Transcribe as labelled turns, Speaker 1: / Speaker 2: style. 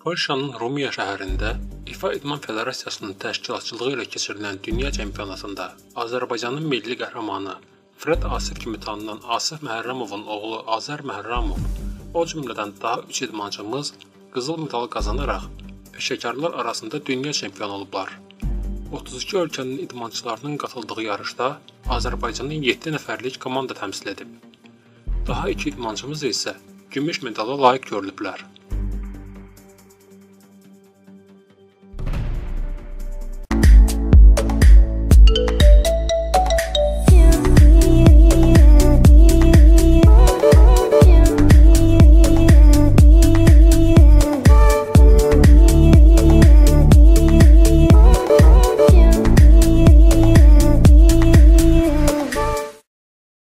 Speaker 1: Polşanın Rumiya şəhərində İFA İdman Federasiyasının təşkilatçılığı ilə keçirilən dünya çempionatında Azərbaycanın milli qəhrəmanı Fred Asif kimi tanınan Asif Məhərrəmovun oğlu Azər Məhərrəmov, o cümlədən daha 3 idmançımız qızıl medal qazanaraq peşəkarlar arasında dünya çempionu olublar. 32 ölkənin idmançılarının qatıldığı yarışda Azərbaycanın 7 nəfərlik komanda təmsil edib. Daha 2 idmançımız isə gümüş medala layiq görülüblər.